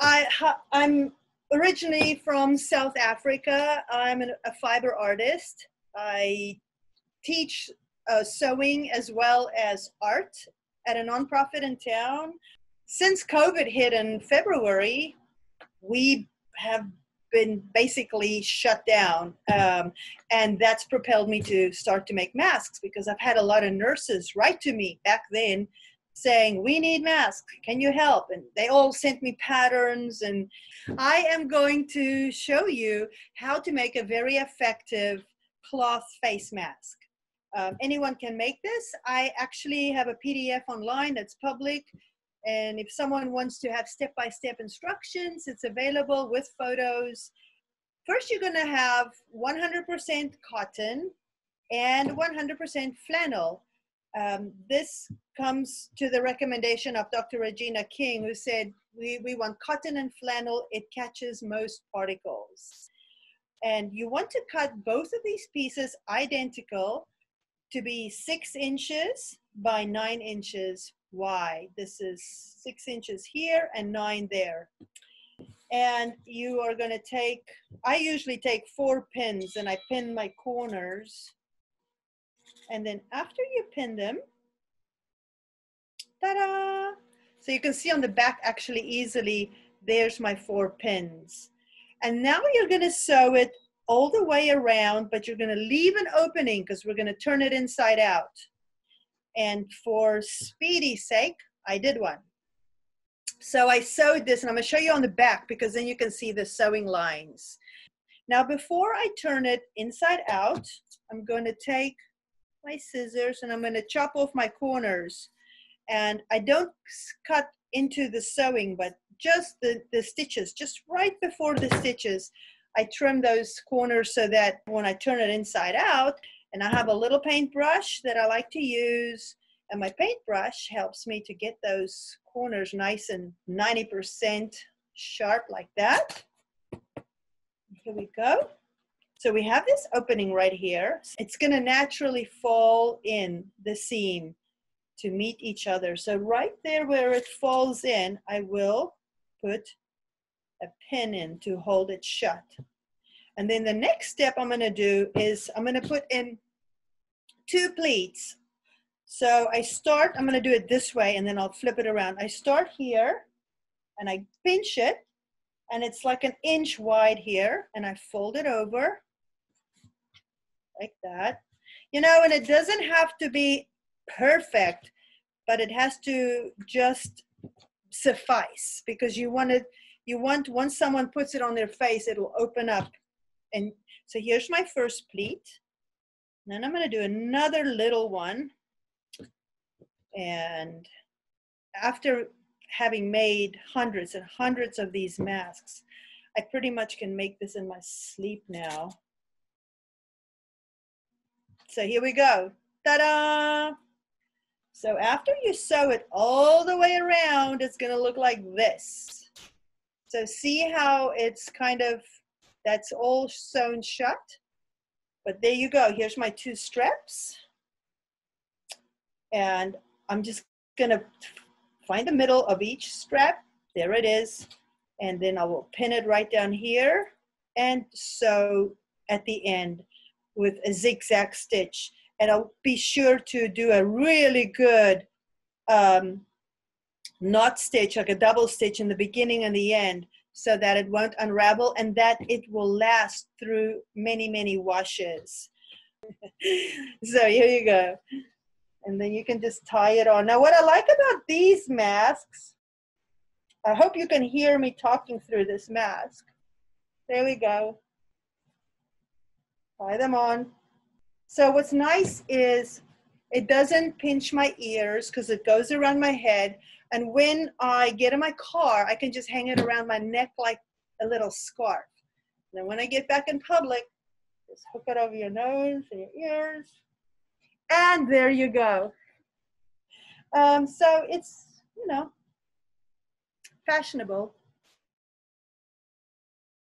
I, I'm originally from South Africa. I'm an, a fiber artist. I teach uh, sewing as well as art at a nonprofit in town. Since COVID hit in February, we have been basically shut down. Um, and that's propelled me to start to make masks because I've had a lot of nurses write to me back then saying, We need masks. Can you help? And they all sent me patterns. And I am going to show you how to make a very effective cloth face mask. Um, anyone can make this. I actually have a PDF online that's public. And if someone wants to have step by step instructions, it's available with photos. First, you're going to have 100% cotton and 100% flannel. Um, this comes to the recommendation of Dr. Regina King, who said, we, we want cotton and flannel, it catches most particles. And you want to cut both of these pieces identical to be six inches by nine inches wide. This is six inches here and nine there. And you are going to take, I usually take four pins and I pin my corners. And then after you pin them, ta-da! So you can see on the back actually easily, there's my four pins. And now you're going to sew it all the way around, but you're going to leave an opening because we're going to turn it inside out. And for speedy sake, I did one. So I sewed this, and I'm to show you on the back because then you can see the sewing lines. Now, before I turn it inside out, I'm going to take my scissors and I'm going to chop off my corners. And I don't cut into the sewing, but just the, the stitches, just right before the stitches, I trim those corners so that when I turn it inside out, and I have a little paintbrush that I like to use. And my paintbrush helps me to get those corners nice and 90% sharp like that. Here we go. So we have this opening right here. It's going to naturally fall in the seam to meet each other. So right there where it falls in, I will put a pin in to hold it shut. And then the next step I'm going to do is I'm going to put in two pleats. So I start, I'm going to do it this way and then I'll flip it around. I start here and I pinch it and it's like an inch wide here and I fold it over like that. You know, and it doesn't have to be perfect, but it has to just suffice because you want it, you want, once someone puts it on their face, it'll open up and so here's my first pleat. Then I'm going to do another little one. And after having made hundreds and hundreds of these masks, I pretty much can make this in my sleep now. So here we go. Ta-da! So after you sew it all the way around, it's to look like this. So see how it's kind of that's all sewn shut. But there you go. Here's my two straps. And I'm just to find the middle of each strap. There it is. And then I will pin it right down here and sew at the end with a zigzag stitch. And I'll be sure to do a really good um, knot stitch, like a double stitch in the beginning and the end, so that it won't unravel and that it will last through many, many washes. so here you go. And then you can just tie it on. Now, what I like about these masks, I hope you can hear me talking through this mask. There we go. Tie them on. So what's nice is it doesn't pinch my ears because it goes around my head. And when I get in my car, I can just hang it around my neck like a little scarf. And then when I get back in public, just hook it over your nose and your ears. And there you go. Um, so it's, you know, fashionable.